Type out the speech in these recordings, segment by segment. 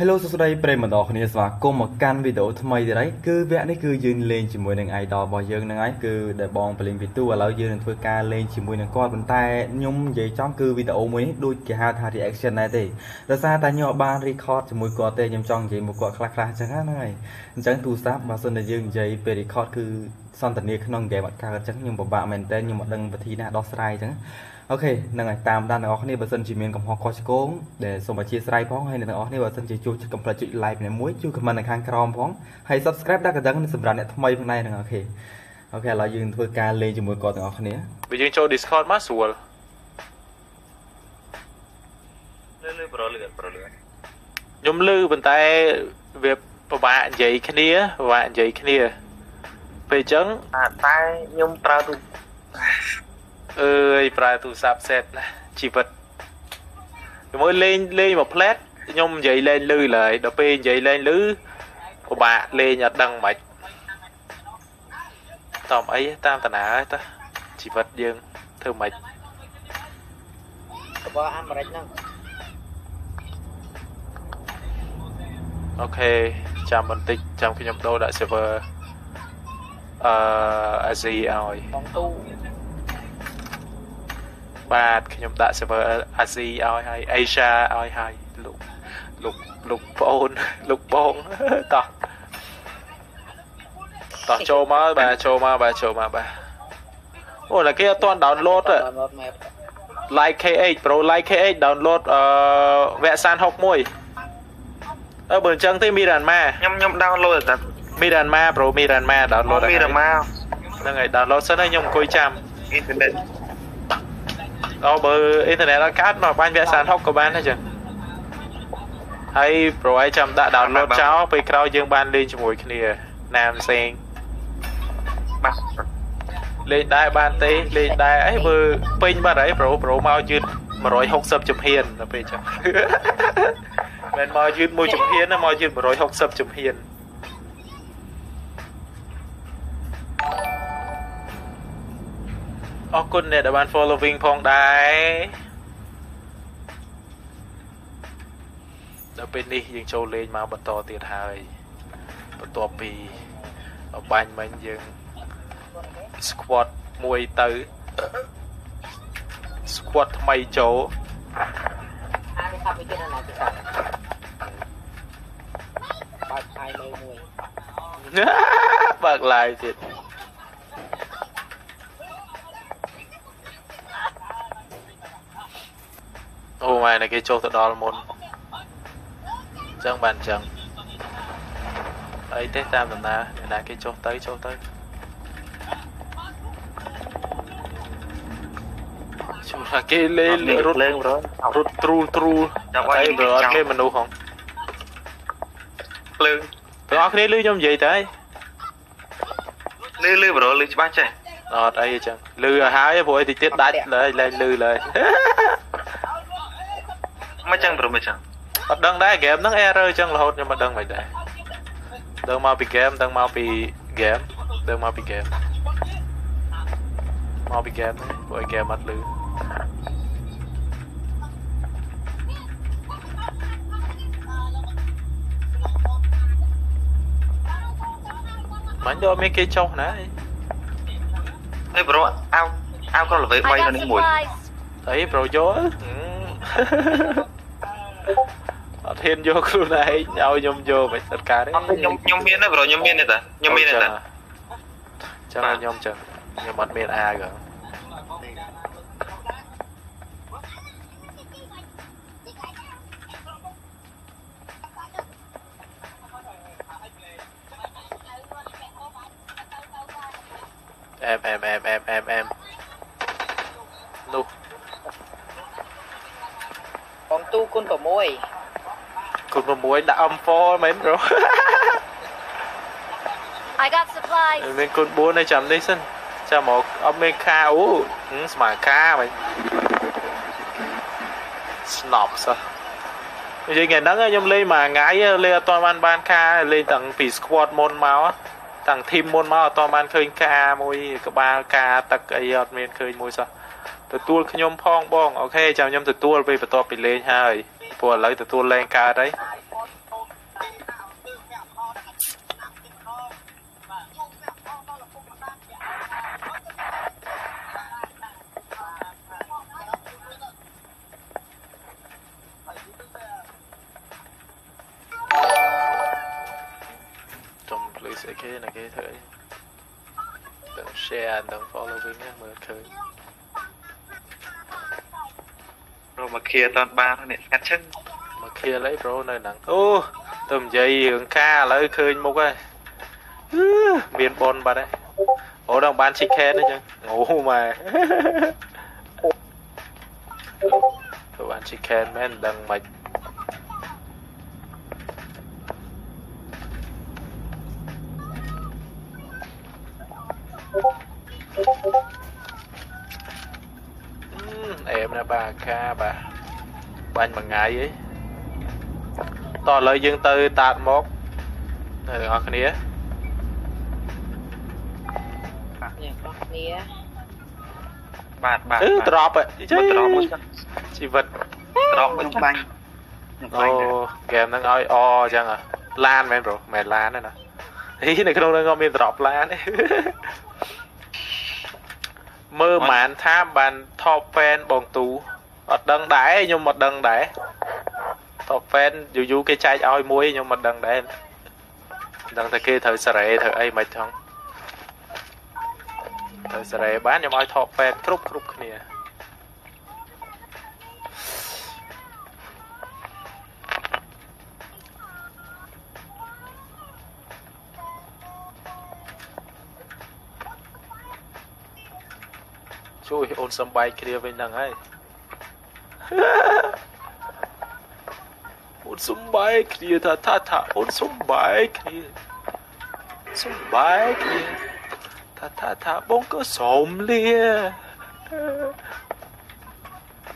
Hello សួស្តីប្រិយមិត្តទាំងអស់គ្នាស្វាគមន៍មកកាន់វីដេអូថ្មីទៀតហើយគឺវគ្គនេះគឺយើងលេងជាមួយនឹង idol របស់យើងហ្នឹងហើយគឺដែលបងបលីងពីទូឥឡូវយើងនឹងធ្វើការលេងជាមួយនឹងគាត់ប៉ុន្តែខ្ញុំនិយាយចំគឺវីដេអូមួយនេះដូចគេហៅថា reaction ដែរទេដោយសារតែខ្ញុំអត់បាន record ជាមួយគាត់ទេខ្ញុំចង់និយាយមួយគាត់ខ្លះៗអញ្ចឹងហ្នឹងហើយអញ្ចឹងទូរស័ព្ទបើសិនតែយើងនិយាយពេល record គឺសន្ទនាក្នុង game អត់កើតអញ្ចឹងខ្ញុំពិបាកមែនតើខ្ញុំមិនដឹងវិធីណាដោះស្រាយអញ្ចឹង អូខេហ្នឹងហើយតាមដានទាំងអស់គ្នាបើសិនជាមានកំហុសខុសឆ្គងដែលសូមអធិស្ឋានផងហើយអ្នកទាំងអស់គ្នាបើសិនជាជួយកុំភ្លេចចុច like ម្នាក់មួយជួយ comment នៅខាងក្រោមផងហើយ subscribe ដាក់កណ្ដឹងសម្រាប់អ្នកថ្មីផងដែរហ្នឹង OK OK ឥឡូវយើងធ្វើការលេងជាមួយគាត់ទាំងអស់គ្នាបើយើងចូល Discord មកស្រួលលឺលឺ bro លឺ bro លឺខ្ញុំលឺប៉ុន្តែវាពិបាកនិយាយគ្នាពិបាកនិយាយគ្នាពេលអញ្ចឹងតែខ្ញុំប្រើទូ អើយប្រើទូរស័ព្ទសេតណាជីវិតជាមួយលេងលេងមួយផ្លែតខ្ញុំនិយាយលេងលឺឡើយដល់ពេលនិយាយលេងលឺពិបាកលេងអត់ដឹងមិនតំអីតាមតាណាទៅជីវិតយើងធ្វើមិនបើអាមេរិកហ្នឹងអូខេចាំបន្តិចចាំខ្ញុំដូរដាក់ server អឺអាស៊ីឲ្យបងទូ បាទខ្ញុំដាក់ server អាស៊ីឲ្យហើយ Asia ឲ្យហើយលោកលោកលោកប្អូនលោកបងតោះតោះចូលមកបាទចូលមកបាទចូលមកបាទអូតែគេអត់ទាន់ download like KH Pro like KH download អឺវគ្គសាន61អើបើអញ្ចឹងទេមីរ៉ាន់ម៉ាខ្ញុំខ្ញុំ download តែមីរ៉ាន់ម៉ា Pro មីរ៉ាន់ម៉ា download មីរ៉ាន់ម៉ាហ្នឹងហើយ download សិនហើយខ្ញុំអង្គុយចាំអ៊ី នធឺណិតអូបើអ៊ីនធឺណិតអត់កើតមកបាញ់វគ្គសាន60ក៏បានដែរចឹងហើយប្រហែលចាំដាក់ download ចោលពេលក្រោយយើងបានលេងជាមួយគ្នាណាមសេងបាទលេងដែរបានទេលេងដែរអីបើពេញបាត់ហើយប្រូប្រូមកយឺត160ជំហានដល់ពេលចឹងមិនមកយឺតមួយជំហានណាមកយឺត160ជំហាន អរគុណអ្នកដែលបាន following ផងដែរដល់ពេលនេះយើងចូលលេងមកបន្តទៀតហើយបន្ទាប់ពីបាញ់មិញយើង squad មួយទៅ squad ថ្មីចូលអានេះថាវិធានណាគេថាបើក live លើមួយបើក live ទៀតអូម៉ែនេះគេចូលទៅដល់មុនអញ្ចឹងបានអញ្ចឹងអីទេតាមដំណើរអ្នកណាគេចុះទៅ ចុះទៅជួថាគេលេរត់លេងប្រូរត់ទ្រូលទ្រូលចាំឲ្យប្រូអត់មានមនុស្សហងភ្លើងបងអរគ្នាលឺខ្ញុំនិយាយទៅលឺលឺប្រូលឺច្បាស់ចេះអត់អីចឹងលឺឲ្យហើយព្រោះអីតិចទៀតដាច់លើលែងលឺលើ មិនចឹងប្រូមិនចឹងអត់ដឹងដែរហ្គេមហ្នឹង error ចឹងរហូតខ្ញុំមិនដឹងមិនដែរដឹងមកពីហ្គេមដឹងមកពីហ្គេមដឹងមកពីហ្គេមមកពីហ្គេមព្រោះហ្គេមអត់លឺមិនយកមានគេចុះណាអីប្រូអាវអាវក៏ល្វី3នៅនេះមួយអីប្រូយក អត់ហ៊ានយកខ្លួនឯងឲ្យខ្ញុំយកមិនសិតការទេអត់ខ្ញុំខ្ញុំមានទេប្រូខ្ញុំមានទេតាខ្ញុំមានទេតាចាំខ្ញុំចឹងខ្ញុំអត់មានអាក៏អែមអែមអែមអែមអែមអែមនោះបងទូ គុណ6គុណ6ដាក់ M4 មែនប្រូ I got supplies មានគុណ4នៅចាំនេះសិនចាំមកអត់មានខាអូស្មើខាមែនស្នប់សោះនិយាយថ្ងៃហ្នឹងខ្ញុំលេងមួយថ្ងៃលេងអត់ទាន់បានបានខាលេងតាំងពី squad មុនមកតាំង team មុនមកអត់ទាន់បានឃើញខាមួយក្បាលកាទឹកអីអត់មានឃើញមួយសោះ ទទួលខ្ញុំផងបងអូខេចាំខ្ញុំទទួលពេលបន្ទាប់ពីលេងហើយព្រោះឥឡូវទទួលលេងកើតហើយគេណាគេធ្វើអីដល់ share ដល់ follow វិញមើលឃើញ រមកឃាអត់តាន់បាននេះស្កាត់ឈឹងមកឃ្លៀលអីប្រូនៅហ្នឹងអូទៅនិយាយរឿងការឥឡូវឃើញមុខហើយអឺមានប៉ុនបាត់ហើយអូដល់បាន chicken អញ្ចឹងអូម៉ែទៅបាន chicken មែនដឹងមិនអឺអែ មណាស់បាទកាបាទបាញ់មួយថ្ងៃអីតោះឥឡូវយើងទៅតាតមកនៅទាំងអស់គ្នានេះអស់គ្នាបាទបាទអឺត្រប់ហ៎មកត្រប់មួយចឹងជីវិតត្រប់មួយបាញ់ខ្ញុំអូបាញ់ទៅហ្គេមហ្នឹងឲ្យអអញ្ចឹងហ៎ឡានមែនប្រូមែនឡានទេណាហីនៅក្នុងហ្នឹងក៏មានត្រប់ឡានទេមើលម៉ានថាបាន top fan បងទូ អត់ដឹងដែរខ្ញុំអត់ដឹងដែរ top fan យូរយូរគេចែកឲ្យមួយខ្ញុំអត់ដឹងដែរមិនដឹងថាគេត្រូវសេរីត្រូវអីមិនផងត្រូវសេរីបានខ្ញុំឲ្យ top fan គ្រប់គ្រប់គ្នាជួយអូនសំបែកគ្នាវិញហ្នឹងហើយ អូនសំបែកគ្នាថាថាថាអូនសំបែកគ្នាសំបែកគ្នាថាថាថាបងក៏សំលា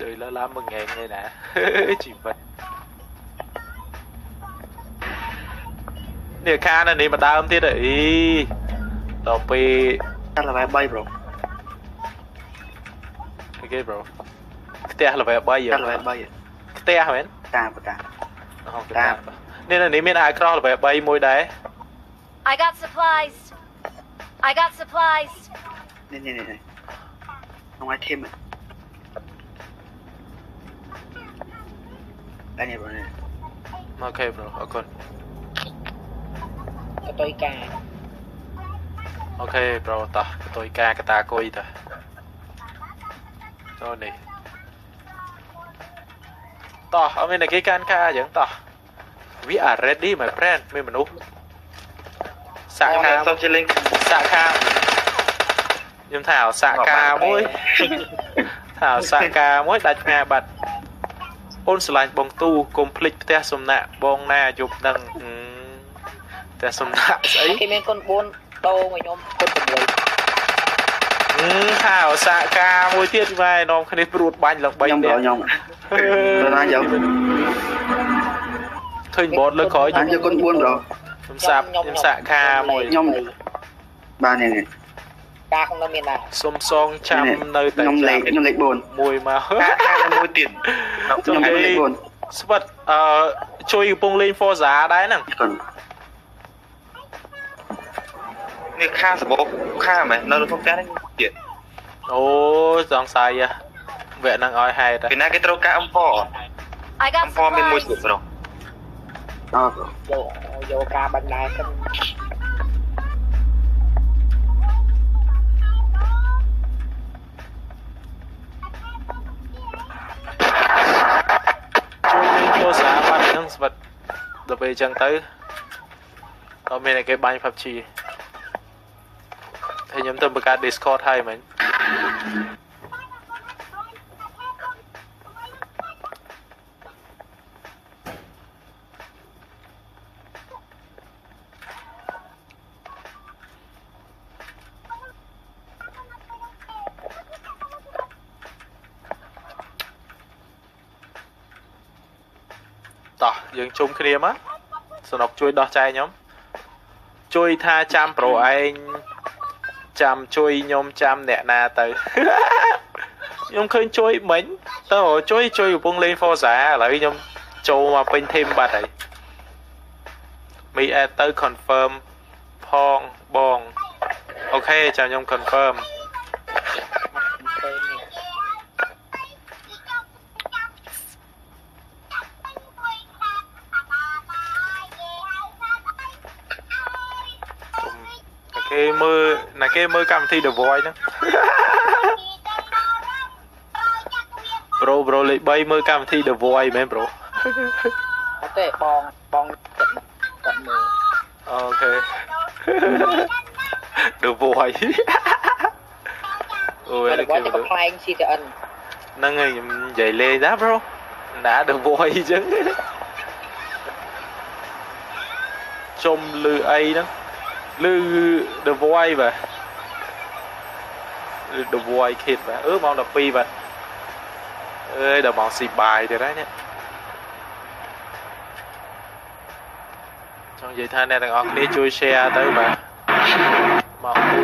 đời là làm một ngàn này nè chị vật nè kha này này mà đau không thế đấy tao bị តែល្បែ3 bro cái bro cái tia là phải bay តែ giờ ល្បែ3 cái tia hả mến តាមបតា không cái tia nên là nếu mình ai cross là phải bay môi đấy I got supplies. I got supplies. នេះនេះនេះក្នុង item អញ bro នេះ ok bro ok កតុយកា ok bro ta tôi ca cái ta coi ta rồi này ta ở bên này cái can ca vẫn ta we are ready my friend មានមនុស្សសាកខ្ញុំខាសុំជាលេងសាកខាខ្ញុំថាឲ្យសាកកាមួយថាឲ្យសាកកាមួយដាច់ផ្ងាយបាត់អូនស្រឡាញ់បងទូកុំភ្លេចផ្ទះសំណាក់បងណាយប់នឹងហឹមផ្ទះសំណាក់ស្អីគេមានគុណ4ដូរមកខ្ញុំគុណ6ហឹមថាឲ្យសាកកាមួយទៀតម៉ែនាំគ្នាព្រួតបាញ់ឡើងខ្ញុំ3បនេះរខ្ញុំ បរណាយកឃើញបតលើក្រោយអញយកគុណ4 bro ខ្ញុំសាប់ខ្ញុំសាកកាមួយខ្ញុំបាទនេះនេះការក្នុងនោះមានដែរសុំសងចាំនៅតែខ្ញុំលេខខ្ញុំលេខ4មួយមកកាកាមួយទៀតខ្ញុំលេខស្វិតអឺជួយកំពុងលេង Forza ដែរហ្នឹង4គុណនេះខាសបោកខាមែននៅក្នុងផ្ទះនេះទៀតអូសង្ស័យហ៎ វគ្គហ្នឹងឲ្យហេតុហ៎ពីណាគេត្រូវការអំពរ I អំ got ពរមានមួយទៀត supplies. ប្រុសអត់យកយកការបាញ់ដែរគិនជួយលេង Forza បាត់ហ្នឹងស្វិតដល់ពេលអញ្ចឹងទៅដល់មានតែគេបាញ់ PUBG ហើយខ្ញុំទៅបង្កើត Discord ហើយមិញ ជុំគ្នាមកសនុកជួយដោះចែកខ្ញុំជួយថាចាំប្រូឯងចាំជួយខ្ញុំចាំអ្នកណាទៅខ្ញុំឃើញជួយមិញទៅជួយជួយកំពុងលេង Forza ឥឡូវខ្ញុំចូលមកពេញ team បាត់ហើយមីអេទៅ confirm ផងបងអូខេចាំខ្ញុំ confirm គេមើលកម្មវិធី The Voice ហ្នឹងប្រូប្រូលេខ3មើលកម្មវិធី The Voice មែនប្រូអត់ទេបងបងចិត្តគាត់មើលអូខេ The Voice អូយតែគេបងមើទៅលខ្លែង CTN ហ្នឹងហើយខ្ញុំនិយាយលេងណាប្រូណា The Voice អញ្ចឹងជុំលឺអីហ្នឹងលឺ The Voice បាទ លឺ The Voice Kid បាទអឺម៉ោង12បាទអើយដល់ម៉ោងស៊ីបាយទៀតហើយនេះចង់និយាយថាអ្នកទាំងអស់គ្នាជួយ share ទៅបាទមកគូ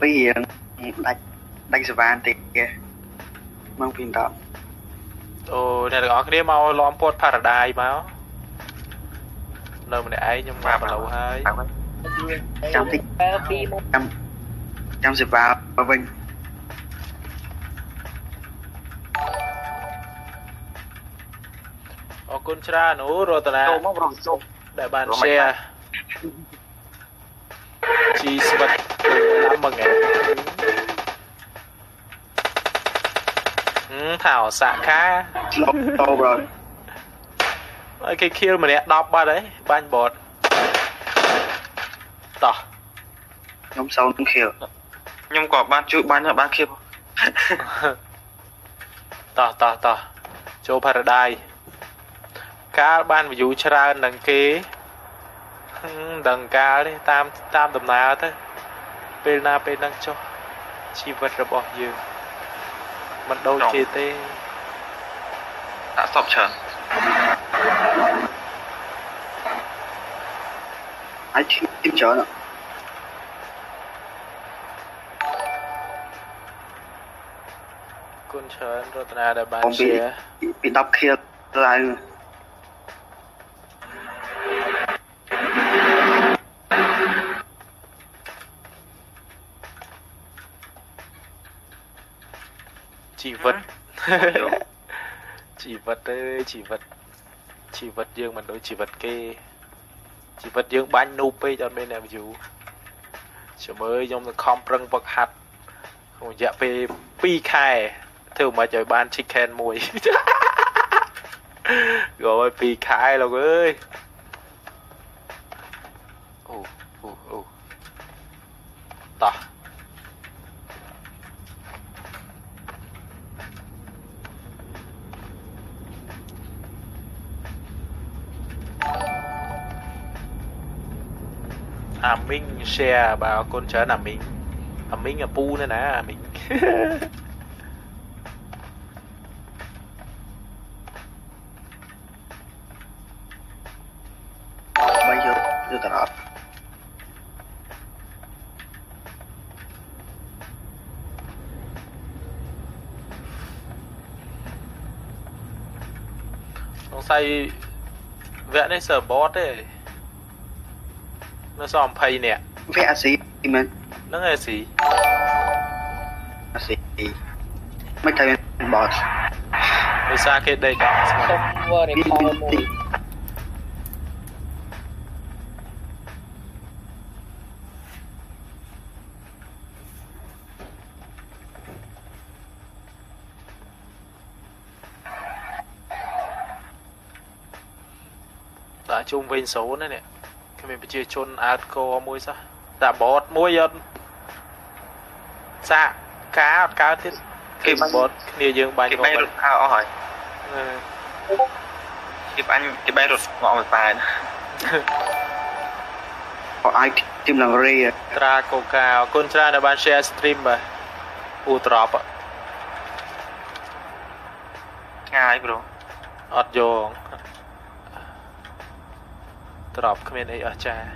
ពីរៀងដាច់ដាច់សវ៉ានតិចគេមកពីតអូអ្នកទាំងអស់គ្នាមកឡំពាត់ Paradise មក នៅម្នាក់ឯងខ្ញុំមកបឡូវហើយចាំតិចតែពីមុខចាំចាំសវ៉ាមកវិញអរគុណច្រើនអូរតនាចូលមកប្រូចូលដែលបាន share ជីស្វិតតាមមកថ្ងៃហឹមថាអសាក់ខាឆ្លប់តោប្រូ ឲ្យគេខៀលម្នាក់10បាត់ហើយបាញ់បតតោះខ្ញុំសោនខៀវខ្ញុំក៏បានជួយបាញ់ហើយបានគៀបតោះតោះតោះចូល Paradise កាលបាន view ច្រើននឹងគេហឹមដឹងកាលទេតាមតាមដំណើរទៅពេលណាពេលហ្នឹងចុះជីវិតរបស់យើងមិនដូចគេទេដាក់សពច្រើន អាចឈឹមច្រើនគុណច្រើនរតនាដែលបានបងពី share ពី10ខៀវឡើងជីវិតជីវិតអើយជីវិត ជីវិតយើងមិនដូចជីវិតគេជីវិតយើងបាញ់នូបពេកអត់មានអ្នក view ចាំមើលខ្ញុំនឹងខំប្រឹងវឹកហាត់ក្នុងរយៈពេល2ខែធ្វើមិនឲ្យបាន chicken មួយក៏ឲ្យ2ខែលោកអើយអូអូអូតោះ អាមីង share បាទអរគុណច្រើនអាមីងអាមីងអាពូនេះណាអាមីង បីយកយកតរត់សង្ស័យវគ្គនេះ server ទេនៅសល់20នាក់វាអាស៊ីមែន គេដេកអត់ស្មានសុំធ្វើ recall មួយដាក់ជុំវិញសូនណានេះគ្មានប្រជាជនអើតកមួយសោះដាក់បតមួយអត់សាកការអត់កើតទៀតគេបតគ្នាយើងបាញ់គេមកបាញ់រត់ខោអស់ហើយអឺគេបាញ់គេបាញ់រត់មកឲ្យប៉ែនក៏អាចទីមឡើងរេត្រាកូកាអរគុណច្រើនដែលបាន share stream បាទអ៊ូត្រប់ឆ្ងាយប្រូអត់យក ត្រប់គ្មានអីអស្ចារ្យ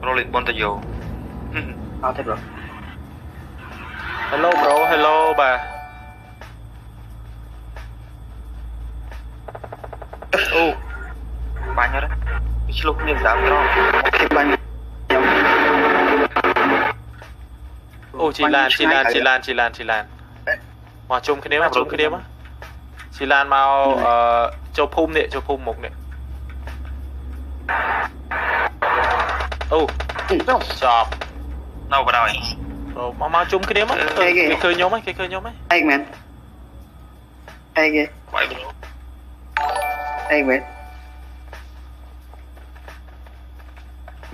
ប្រូលេខបនតយោអត់ទេប្រូ Hello bro hello បាទអូបាញ់ហើយវាឆ្លុះគ្នាដើមត្រង់គេបាញ់ខ្ញុំអូជីឡានជីឡានជីឡានជីឡានជីឡានមកជុំគ្នាមកជុំគ្នាមកជីជីឡានមកអឺ ចូលភូមិនេះចូលភូមិមុខនេះអូចប់នៅបដ ாய் អូមកមកជុំគ្នាមកគេឃើញខ្ញុំហ៎គេឃើញខ្ញុំហ៎ឯងមែនឯងគេបាយប្រូឯងមែន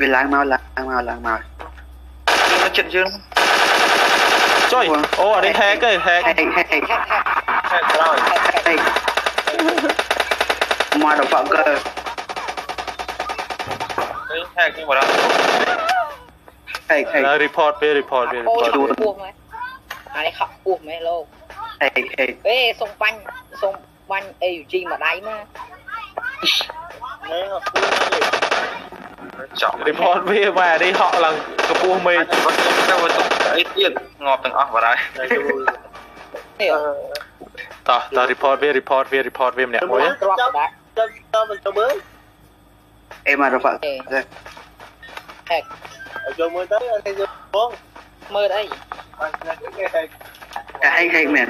វាឡើងមកឡើងមកឡើងមកយើងចិត្តយើងចុយអូអានេះ hack ទេ hack ហេហេហេខែក្រោយហេ motherfucker ឃើញខែគេបដ ாய் ហេហេហើយ report វា report វាអូ report យវាពោះមែនអានេះខកពោះមែនលោកហេហេអេសុំបាញ់សុំបាញ់ AUG មួយដៃមកចប់ report វាមកអានេះហក់ឡើងកម្ពស់មេឃទៅទៅអីទៀតងាប់ទាំងអស់បដ ாய் នេះតោះតោះ report វា report វា report វាម្នាក់មួយណាទ្រាប់ដាក់ អេ motherfucker ហែកចូលមើលទៅអត់ឃើញបងមើលអីហេហេមែន